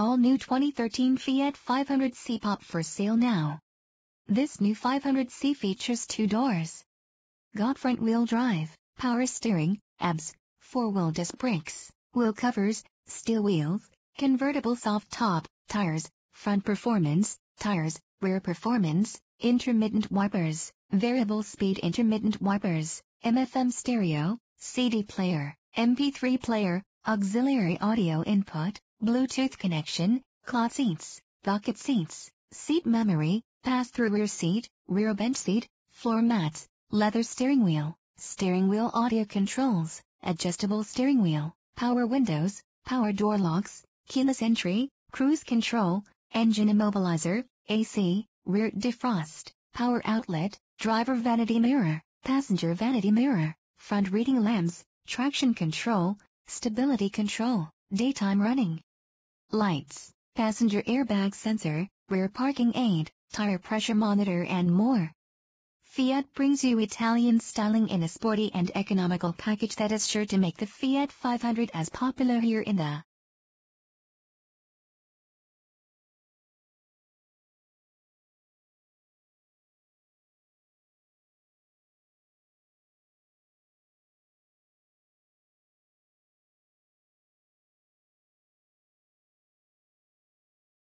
All new 2013 Fiat 500c Pop for sale now. This new 500c features two doors. Got front wheel drive, power steering, ABS, four-wheel disc brakes, wheel covers, steel wheels, convertible soft top, tires, front performance, tires, rear performance, intermittent wipers, variable speed intermittent wipers, AM/FM stereo, CD player, MP3 player, auxiliary audio input, Bluetooth connection, cloth seats, bucket seats, seat memory, pass-through rear seat, rear bench seat, floor mats, leather steering wheel, steering wheel audio controls, adjustable steering wheel, power windows, power door locks, keyless entry, cruise control, engine immobilizer, AC, rear defrost, power outlet, driver vanity mirror, passenger vanity mirror, front reading lamps, traction control, stability control, daytime running, lights, passenger airbag sensor, rear parking aid, tire pressure monitor and more. Fiat brings you Italian styling in a sporty and economical package that is sure to make the Fiat 500 as popular here in the